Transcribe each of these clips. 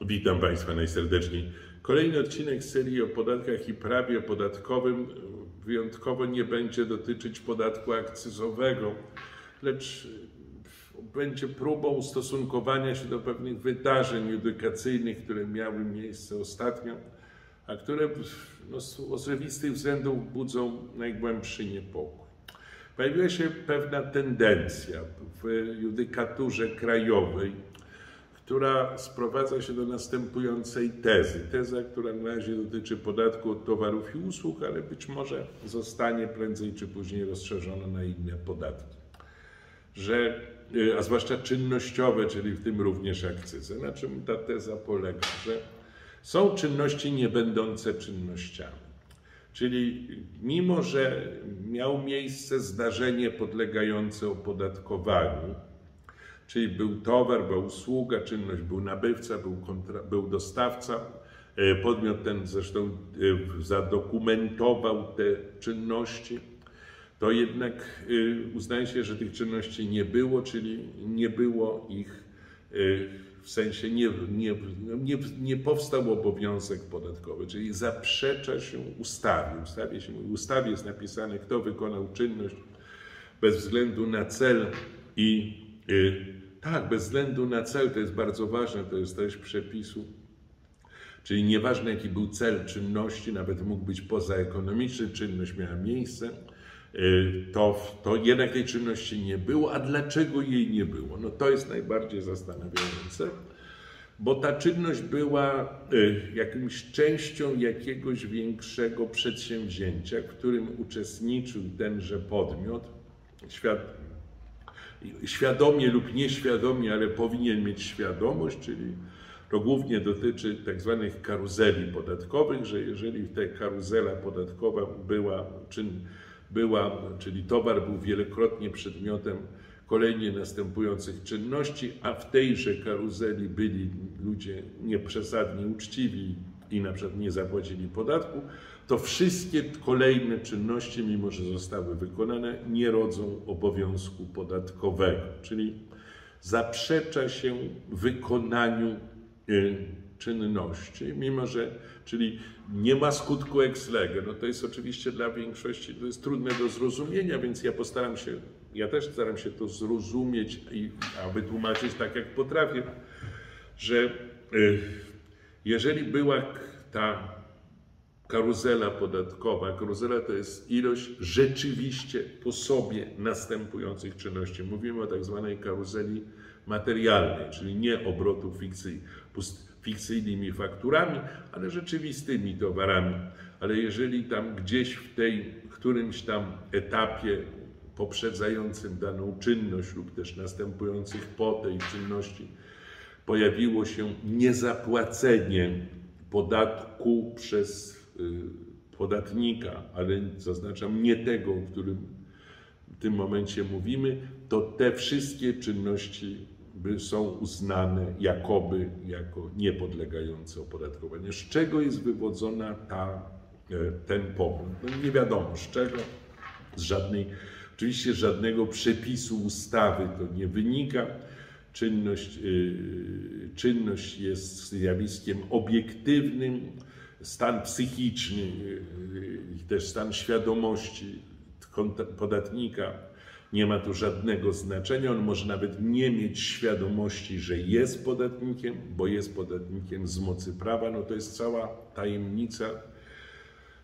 Witam Państwa najserdeczniej. Kolejny odcinek serii o podatkach i prawie podatkowym wyjątkowo nie będzie dotyczyć podatku akcyzowego, lecz będzie próbą ustosunkowania się do pewnych wydarzeń edukacyjnych, które miały miejsce ostatnio, a które no, z oczywistych względów budzą najgłębszy niepokój. Pojawiła się pewna tendencja w judykaturze krajowej, która sprowadza się do następującej tezy. Teza, która na razie dotyczy podatku od towarów i usług, ale być może zostanie prędzej czy później rozszerzona na inne podatki. Że, a zwłaszcza czynnościowe, czyli w tym również akcyzę. Na czym ta teza polega? Że są czynności nie będące czynnościami. Czyli mimo, że miało miejsce zdarzenie podlegające opodatkowaniu, czyli był towar, była usługa, czynność, był nabywca, był, kontra, był dostawca. E, podmiot ten zresztą e, zadokumentował te czynności. To jednak e, uznaje się, że tych czynności nie było, czyli nie było ich w sensie nie, nie, nie, nie powstał obowiązek podatkowy, czyli zaprzecza się ustawie. Ustawie, się ustawie jest napisane, kto wykonał czynność bez względu na cel i tak, bez względu na cel, to jest bardzo ważne, to jest treść przepisu. Czyli nieważne jaki był cel czynności, nawet mógł być pozaekonomiczny, czynność miała miejsce, y, to, to jednak tej czynności nie było. A dlaczego jej nie było? No to jest najbardziej zastanawiające, bo ta czynność była y, jakimś częścią jakiegoś większego przedsięwzięcia, w którym uczestniczył tenże podmiot, świat, świadomie lub nieświadomie, ale powinien mieć świadomość, czyli to głównie dotyczy tak zwanych karuzeli podatkowych, że jeżeli ta karuzela podatkowa była, czyn, była, czyli towar był wielokrotnie przedmiotem kolejnie następujących czynności, a w tejże karuzeli byli ludzie nieprzesadnie uczciwi i na przykład nie zapłacili podatku, to wszystkie kolejne czynności, mimo że zostały wykonane, nie rodzą obowiązku podatkowego, czyli zaprzecza się wykonaniu y, czynności, mimo że, czyli nie ma skutku ex lege. No to jest oczywiście dla większości, to jest trudne do zrozumienia, więc ja postaram się, ja też staram się to zrozumieć, i, a wytłumaczyć tak, jak potrafię, że y, jeżeli była ta karuzela podatkowa. Karuzela to jest ilość rzeczywiście po sobie następujących czynności. Mówimy o tak zwanej karuzeli materialnej, czyli nie obrotu fikcji, fikcyjnymi fakturami, ale rzeczywistymi towarami. Ale jeżeli tam gdzieś w tej, którymś tam etapie poprzedzającym daną czynność lub też następujących po tej czynności pojawiło się niezapłacenie podatku przez Y, podatnika, ale zaznaczam nie tego, o którym w tym momencie mówimy, to te wszystkie czynności są uznane jakoby jako niepodlegające opodatkowaniu. Z czego jest wywodzona ta, e, ten pogląd? No nie wiadomo z czego, z żadnej, oczywiście żadnego przepisu ustawy to nie wynika. Czynność, y, czynność jest zjawiskiem obiektywnym, stan psychiczny i też stan świadomości podatnika nie ma tu żadnego znaczenia. On może nawet nie mieć świadomości, że jest podatnikiem, bo jest podatnikiem z mocy prawa. No to jest cała tajemnica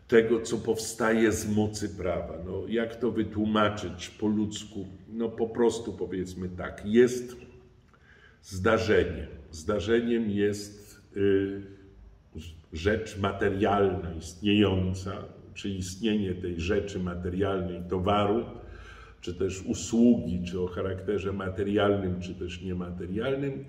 tego, co powstaje z mocy prawa. No, jak to wytłumaczyć po ludzku? No po prostu powiedzmy tak, jest zdarzenie. Zdarzeniem jest yy, rzecz materialna istniejąca, czy istnienie tej rzeczy materialnej, towaru, czy też usługi, czy o charakterze materialnym, czy też niematerialnym,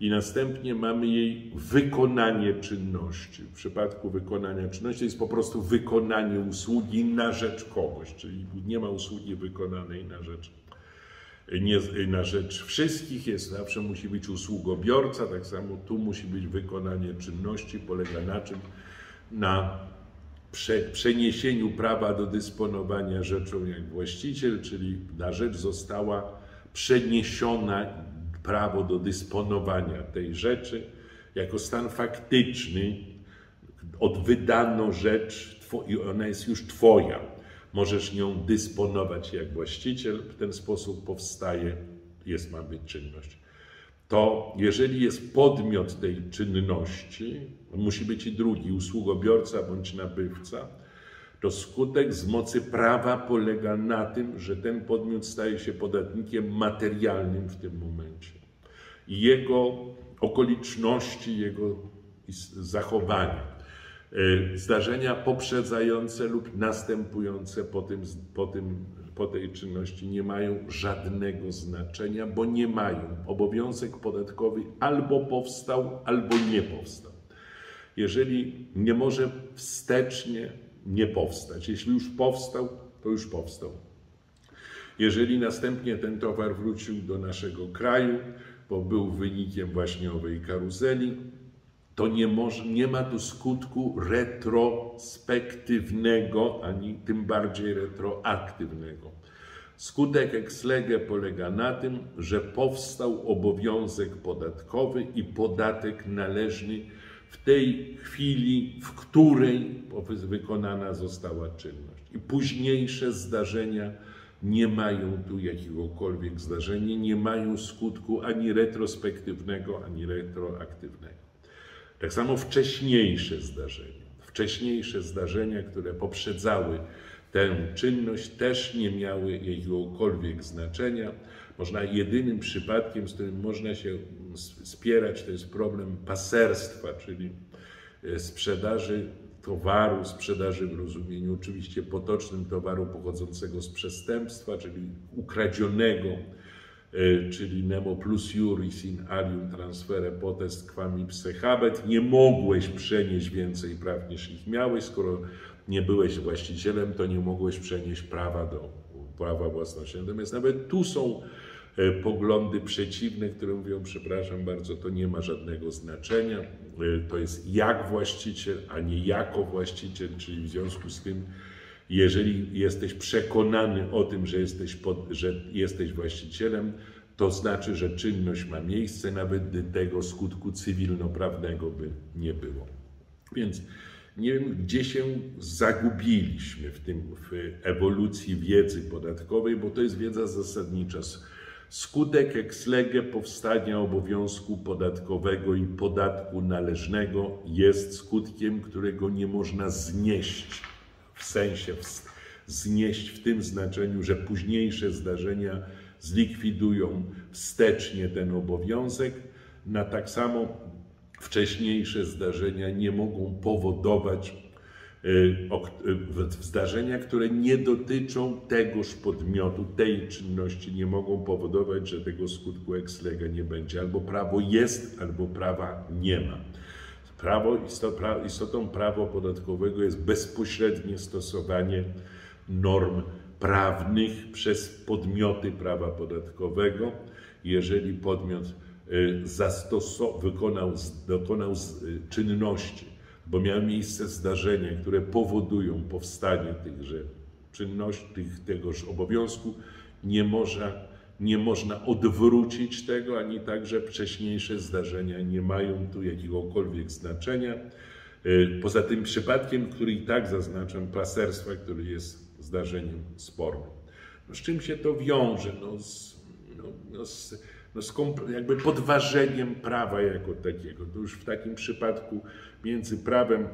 i następnie mamy jej wykonanie czynności. W przypadku wykonania czynności jest po prostu wykonanie usługi na rzecz kogoś, czyli nie ma usługi wykonanej na rzecz nie, na rzecz wszystkich, jest zawsze musi być usługobiorca, tak samo tu musi być wykonanie czynności, polega na czym? Na prze, przeniesieniu prawa do dysponowania rzeczą jak właściciel, czyli na rzecz została przeniesiona prawo do dysponowania tej rzeczy jako stan faktyczny, odwydano rzecz i ona jest już Twoja. Możesz nią dysponować jak właściciel, w ten sposób powstaje, jest ma być czynność. To jeżeli jest podmiot tej czynności, musi być i drugi, usługobiorca bądź nabywca, to skutek z mocy prawa polega na tym, że ten podmiot staje się podatnikiem materialnym w tym momencie. Jego okoliczności, jego zachowania, zdarzenia poprzedzające lub następujące po, tym, po, tym, po tej czynności nie mają żadnego znaczenia, bo nie mają. Obowiązek podatkowy albo powstał, albo nie powstał. Jeżeli nie może wstecznie nie powstać. Jeśli już powstał, to już powstał. Jeżeli następnie ten towar wrócił do naszego kraju, bo był wynikiem właśnie owej karuzeli, to nie, może, nie ma tu skutku retrospektywnego, ani tym bardziej retroaktywnego. Skutek ex lege polega na tym, że powstał obowiązek podatkowy i podatek należny w tej chwili, w której wykonana została czynność. I późniejsze zdarzenia nie mają tu jakiegokolwiek zdarzenia, nie mają skutku ani retrospektywnego, ani retroaktywnego. Tak samo wcześniejsze zdarzenia, wcześniejsze zdarzenia, które poprzedzały tę czynność, też nie miały jakiegokolwiek znaczenia. Można jedynym przypadkiem, z którym można się spierać, to jest problem paserstwa, czyli e, sprzedaży towaru, sprzedaży w rozumieniu oczywiście potocznym towaru pochodzącego z przestępstwa, czyli ukradzionego, czyli nemo plus juris in alium transfere potest quam ipse habet. Nie mogłeś przenieść więcej praw niż ich miałeś, skoro nie byłeś właścicielem, to nie mogłeś przenieść prawa do prawa własności. Natomiast nawet tu są E, poglądy przeciwne, które mówią, przepraszam bardzo, to nie ma żadnego znaczenia. E, to jest jak właściciel, a nie jako właściciel, czyli w związku z tym, jeżeli jesteś przekonany o tym, że jesteś, pod, że jesteś właścicielem, to znaczy, że czynność ma miejsce, nawet gdy tego skutku cywilnoprawnego by nie było. Więc nie wiem, gdzie się zagubiliśmy w tym w ewolucji wiedzy podatkowej, bo to jest wiedza zasadnicza. Skutek ex lege powstania obowiązku podatkowego i podatku należnego jest skutkiem, którego nie można znieść, sensie znieść w tym znaczeniu, że późniejsze zdarzenia zlikwidują wstecznie ten obowiązek, na tak samo wcześniejsze zdarzenia nie mogą powodować Y, y, zdarzenia, które nie dotyczą tegoż podmiotu, tej czynności, nie mogą powodować, że tego skutku ex lega nie będzie. Albo prawo jest, albo prawa nie ma. Prawo, istotą prawa podatkowego jest bezpośrednie stosowanie norm prawnych przez podmioty prawa podatkowego. Jeżeli podmiot y, wykonał, dokonał czynności, bo miały miejsce zdarzenia, które powodują powstanie tychże czynności, tych, tegoż obowiązku, nie można, nie można odwrócić tego, ani także wcześniejsze zdarzenia nie mają tu jakiegokolwiek znaczenia. Y, poza tym przypadkiem, który i tak zaznaczam, paserstwa, który jest zdarzeniem spornym. No, z czym się to wiąże? No, z, no, no z, no z jakby podważeniem prawa jako takiego. To już w takim przypadku między prawem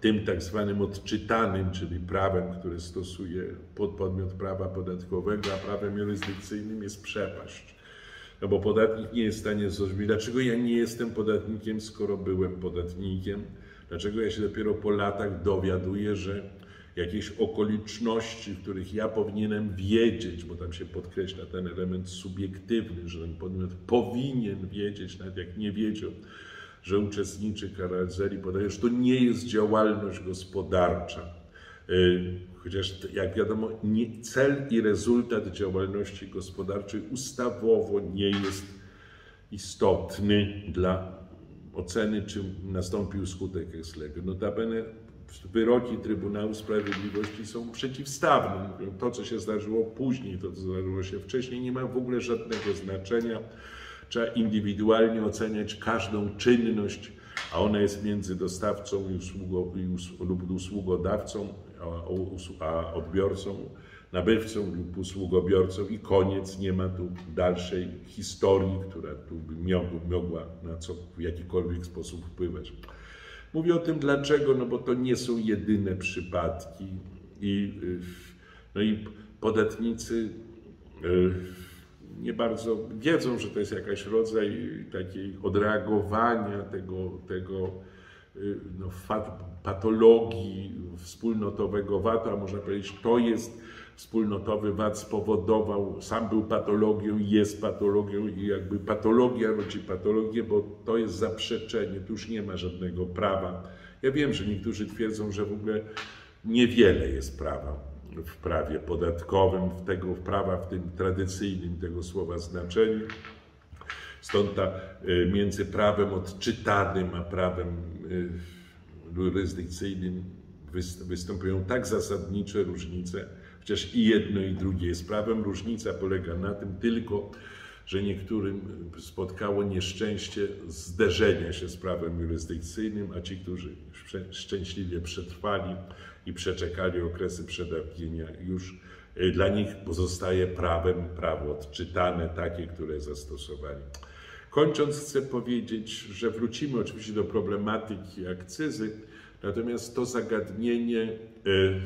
tym tak zwanym odczytanym, czyli prawem, które stosuje podmiot prawa podatkowego, a prawem jurysdykcyjnym jest przepaść. No bo podatnik nie jest w stanie zrozumieć, dlaczego ja nie jestem podatnikiem, skoro byłem podatnikiem, dlaczego ja się dopiero po latach dowiaduję, że jakieś okoliczności, których ja powinienem wiedzieć, bo tam się podkreśla ten element subiektywny, że ten podmiot powinien wiedzieć, nawet jak nie wiedział, że uczestniczy karuzeli, że to nie jest działalność gospodarcza. Y, chociaż, jak wiadomo, cel i rezultat działalności gospodarczej ustawowo nie jest istotny dla oceny, czy nastąpił skutek ex lege. Notabene wyroki Trybunału Sprawiedliwości są przeciwstawne. To, co się zdarzyło później, to, co zdarzyło się wcześniej, nie ma w ogóle żadnego znaczenia. Trzeba indywidualnie oceniać każdą czynność, a ona jest między dostawcą i usługo, i lub usługodawcą, a, a odbiorcą, nabywcą lub usługobiorcą i koniec. Nie ma tu dalszej historii, która tu by mogła na co w jakikolwiek sposób wpływać. Mówię o tym dlaczego, no bo to nie są jedyne przypadki i, y, no i podatnicy y, nie bardzo wiedzą, że to jest jakaś rodzaj takiej odreagowania tego, tego y, no, patologii wspólnotowego VAT-u, a można powiedzieć, to jest wspólnotowy VAT spowodował, sam był patologią, jest patologią i jakby patologia rodzi patologię, bo to jest zaprzeczenie, tu już nie ma żadnego prawa. Ja wiem, że niektórzy twierdzą, że w ogóle niewiele jest prawa w prawie podatkowym, w tego prawa w tym tradycyjnym tego słowa znaczeniu. Stąd ta y, między prawem odczytanym a prawem y, jurysdykcyjnym występują tak zasadnicze różnice, chociaż i jedno i drugie jest prawem. Różnica polega na tym tylko, że niektórym spotkało nieszczęście zderzenia się z prawem jurysdykcyjnym, a ci, którzy szczęśliwie przetrwali i przeczekali okresy przedawnienia, już y, dla nich pozostaje prawem prawo odczytane, takie, które zastosowali. Kończąc, chcę powiedzieć, że wrócimy oczywiście do problematyki akcyzy, natomiast to zagadnienie, y,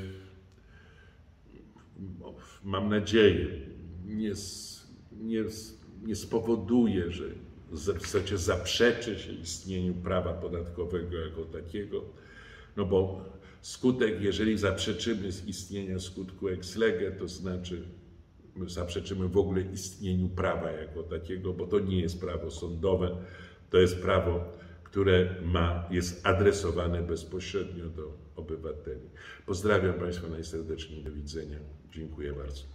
mam nadzieję, nie, nie, nie spowoduje, że chcecie zaprzeczyć istnieniu prawa podatkowego jako takiego, no bo skutek, jeżeli zaprzeczymy istnienia skutku ex lege, to znaczy my zaprzeczymy w ogóle istnieniu prawa jako takiego, bo to nie jest prawo sądowe, to jest prawo, które ma, jest adresowane bezpośrednio do obywateli. Pozdrawiam Państwa najserdeczniej, do widzenia. Dziękuję bardzo.